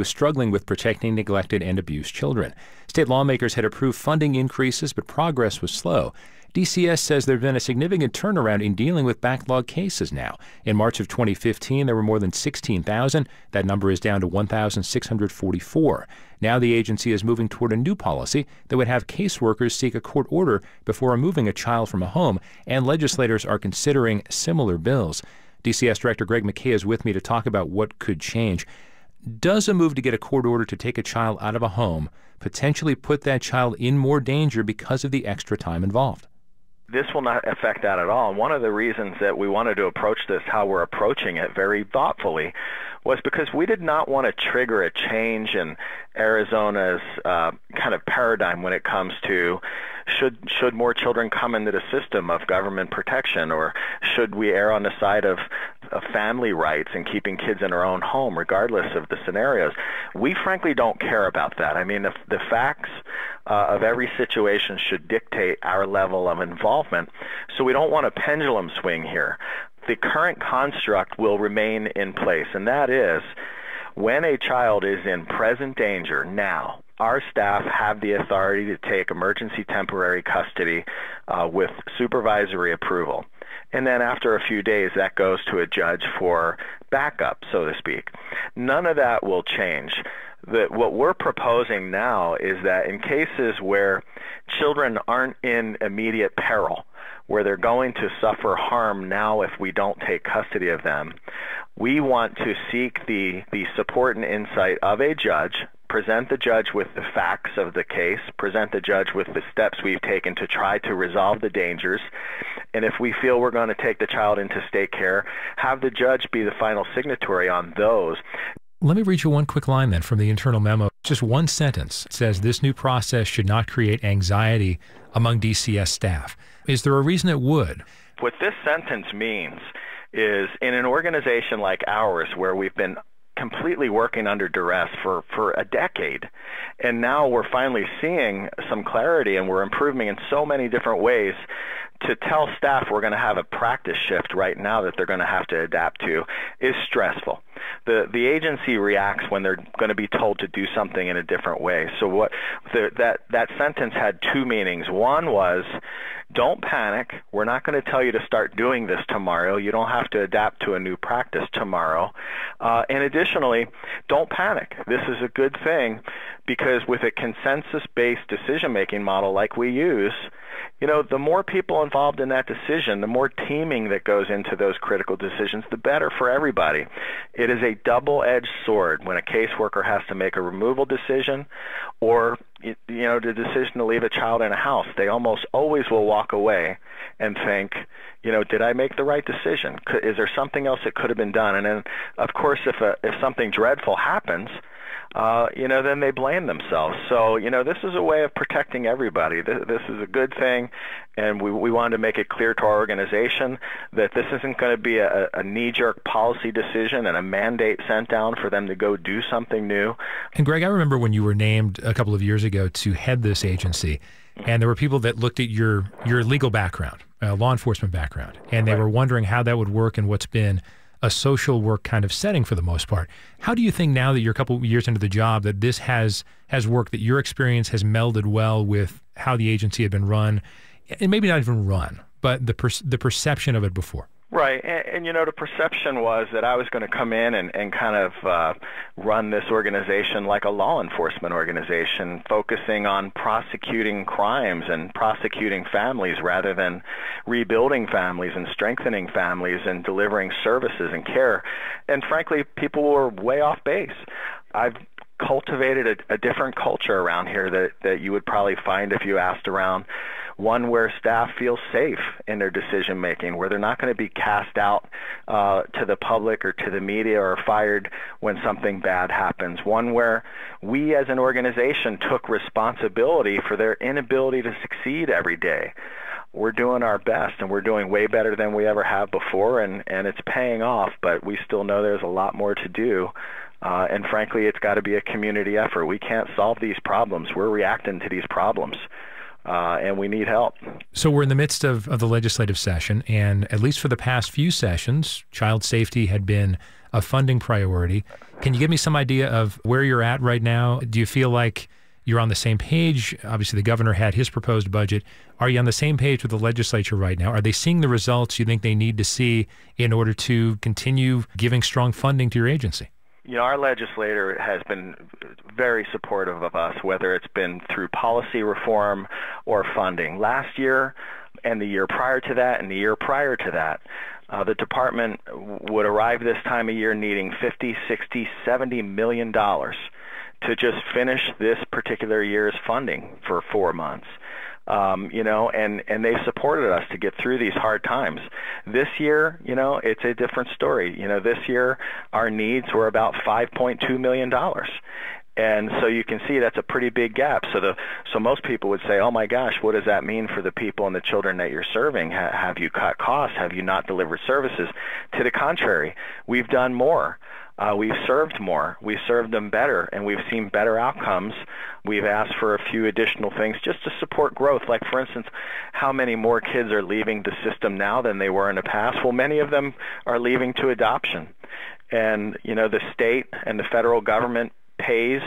was struggling with protecting neglected and abused children. State lawmakers had approved funding increases, but progress was slow. DCS says there's been a significant turnaround in dealing with backlog cases now. In March of 2015, there were more than 16,000. That number is down to 1,644. Now the agency is moving toward a new policy that would have caseworkers seek a court order before removing a child from a home, and legislators are considering similar bills. DCS Director Greg McKay is with me to talk about what could change. Does a move to get a court order to take a child out of a home potentially put that child in more danger because of the extra time involved? this will not affect that at all. One of the reasons that we wanted to approach this how we're approaching it very thoughtfully was because we did not want to trigger a change in Arizona's uh, kind of paradigm when it comes to should should more children come into the system of government protection or should we err on the side of, of family rights and keeping kids in our own home regardless of the scenarios we frankly don't care about that. I mean the, the facts uh, of every situation should dictate our level of involvement. So we don't want a pendulum swing here. The current construct will remain in place, and that is when a child is in present danger now, our staff have the authority to take emergency temporary custody uh, with supervisory approval. And then after a few days, that goes to a judge for backup, so to speak. None of that will change. The, what we're proposing now is that in cases where children aren't in immediate peril, where they're going to suffer harm now if we don't take custody of them. We want to seek the, the support and insight of a judge, present the judge with the facts of the case, present the judge with the steps we've taken to try to resolve the dangers, and if we feel we're going to take the child into state care, have the judge be the final signatory on those. Let me read you one quick line then from the internal memo. Just one sentence it says this new process should not create anxiety among DCS staff. Is there a reason it would? What this sentence means is in an organization like ours where we've been completely working under duress for, for a decade. And now we're finally seeing some clarity and we're improving in so many different ways to tell staff we're going to have a practice shift right now that they're going to have to adapt to is stressful. The the agency reacts when they're going to be told to do something in a different way. So what the, that that sentence had two meanings. One was don't panic. We're not going to tell you to start doing this tomorrow. You don't have to adapt to a new practice tomorrow. Uh, and additionally, don't panic. This is a good thing because with a consensus-based decision-making model like we use, you know, the more people involved in that decision, the more teaming that goes into those critical decisions, the better for everybody. It is a double-edged sword when a caseworker has to make a removal decision or you know the decision to leave a child in a house. They almost always will walk away and think, you know, did I make the right decision? Is there something else that could have been done? And then, of course, if a, if something dreadful happens, uh, you know, then they blame themselves. So, you know, this is a way of protecting everybody. This, this is a good thing, and we, we wanted to make it clear to our organization that this isn't going to be a, a knee-jerk policy decision and a mandate sent down for them to go do something new. And Greg, I remember when you were named a couple of years ago to head this agency, and there were people that looked at your your legal background, uh, law enforcement background, and they right. were wondering how that would work and what's been a social work kind of setting for the most part. How do you think now that you're a couple years into the job that this has has worked, that your experience has melded well with how the agency had been run, and maybe not even run, but the per- the perception of it before? Right, and, and, you know the perception was that I was going to come in and, and kind of uh, run this organization like a law enforcement organization, focusing on prosecuting crimes and prosecuting families rather than rebuilding families and strengthening families and delivering services and care. And frankly, people were way off base. I've cultivated a, a different culture around here that, that you would probably find if you asked around one where staff feel safe in their decision making, where they're not going to be cast out uh, to the public or to the media or fired when something bad happens, one where we as an organization took responsibility for their inability to succeed every day. We're doing our best and we're doing way better than we ever have before and, and it's paying off, but we still know there's a lot more to do. Uh, and frankly, it's got to be a community effort. We can't solve these problems. We're reacting to these problems uh, and we need help. So we're in the midst of, of the legislative session, and at least for the past few sessions, child safety had been a funding priority. Can you give me some idea of where you're at right now? Do you feel like you're on the same page? Obviously, the governor had his proposed budget. Are you on the same page with the legislature right now? Are they seeing the results you think they need to see in order to continue giving strong funding to your agency? You know, our legislator has been very supportive of us, whether it's been through policy reform or funding. Last year and the year prior to that and the year prior to that, uh, the department would arrive this time of year needing 50, 60, 70 million dollars to just finish this particular year's funding for four months. Um, you know, and and they've supported us to get through these hard times. This year, you know, it's a different story. You know, this year our needs were about 5.2 million dollars, and so you can see that's a pretty big gap. So the so most people would say, "Oh my gosh, what does that mean for the people and the children that you're serving? Ha- have you cut costs? Have you not delivered services?" To the contrary, we've done more. Uh, we've served more. We've served them better, and we've seen better outcomes. We've asked for a few additional things just to support growth. Like, for instance, how many more kids are leaving the system now than they were in the past? Well, many of them are leaving to adoption. And, you know, the state and the federal government pays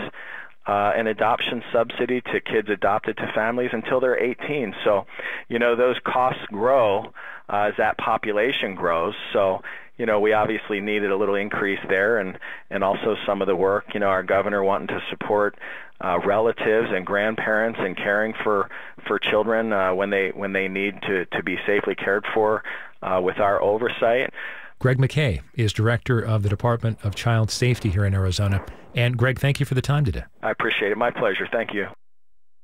uh, an adoption subsidy to kids adopted to families until they're 18. So, you know, those costs grow uh, as that population grows. So, you know, we obviously needed a little increase there, and and also some of the work. You know, our governor wanting to support uh, relatives and grandparents and caring for for children uh, when they when they need to to be safely cared for uh, with our oversight. Greg McKay is director of the Department of Child Safety here in Arizona. And Greg, thank you for the time today. I appreciate it. My pleasure. Thank you.